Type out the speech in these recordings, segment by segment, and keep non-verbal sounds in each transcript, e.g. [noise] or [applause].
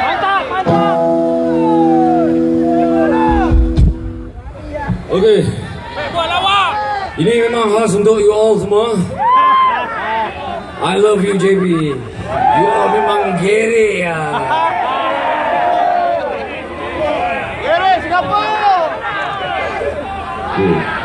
Mantap, mantap. Okey. Buat lawak. Ini memang khas untuk you all semua. I love you JB. You all memang gere ya. Singapura. Hmm.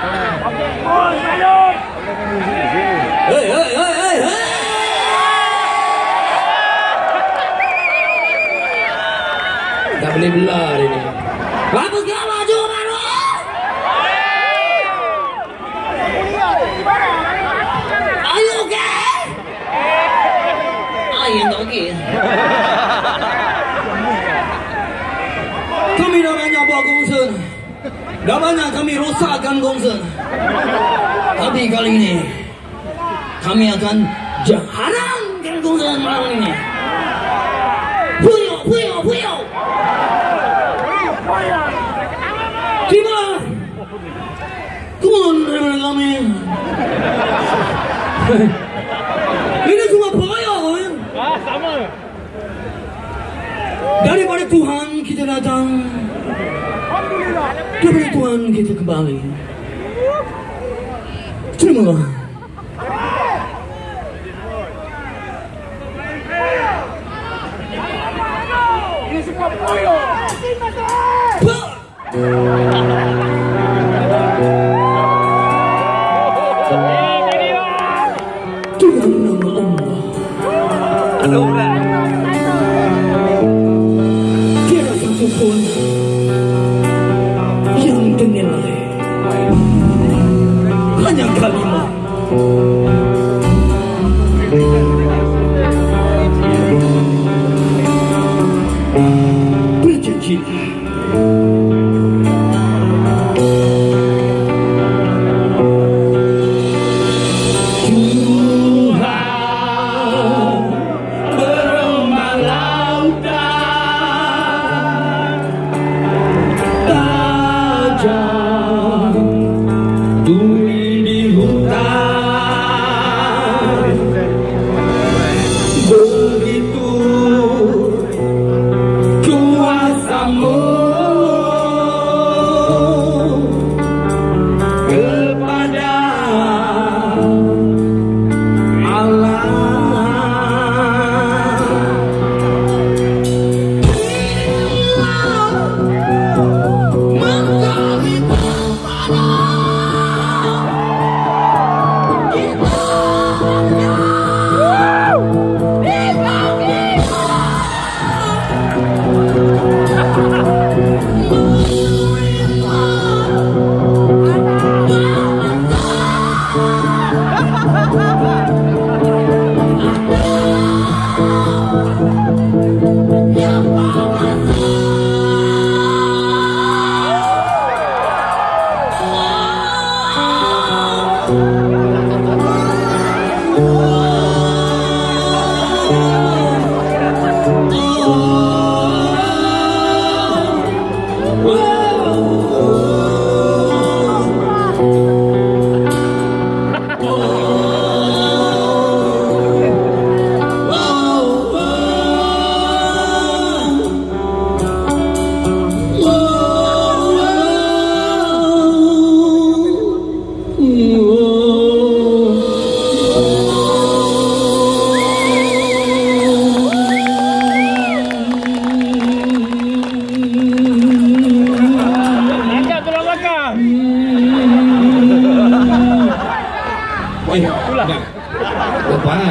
I am okay. Kami dah banyak buat kongsen. Dah banyak kami rosakkan kongsen. Tapi kali ini kami akan jahanamkan kongsen malam ini. Puyo, puyo, puyo. Terima. Come on, daripada kami. Daripada Tuhan kita datang. Daripada Tuhan kita kembali. Terima. Ini semua poyo. Tuhan 看见了没？他娘看你们！不进去。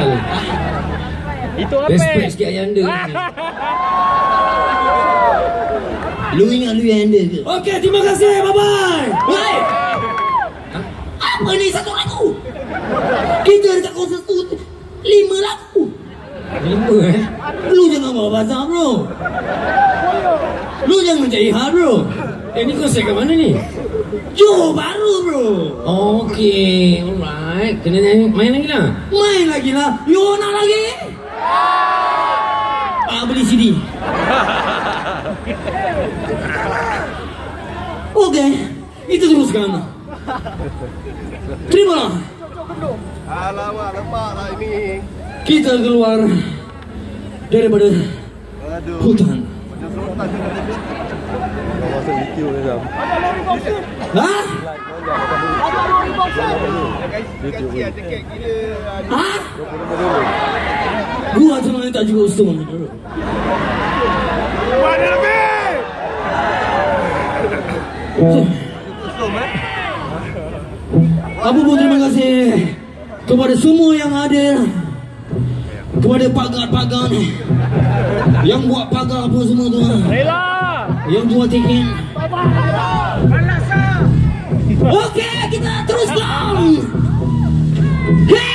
Kepal. Itu apa? Respect sikit ayah anda. [laughs] Lu ingat lu yang anda ke? Okey, terima kasih. Bye-bye. Bye. Apa ni satu lagu? Kita dekat konsert tu lima lagu. Lima eh? Lu jangan bawa bazar bro. Lu jangan mencari hal bro. Eh ni konsert kat mana ni? Johor baru bro. Okey, alright. Kena nyanyi, main lagi lah. Main lagi lah. You nak lagi? Ah, beli CD. Okey, itu teruskan. Terima. Alamak, lemak lah ini. kita keluar daripada hutan. Hah? Hah? Gua cuma tak juga usung. Mana lebih? Abu pun terima kasih kepada semua yang ada kepada pagar-pagar ni yang buat pagar apa semua tu Rela. Yang Malas ah. Okey kita teruskan Hey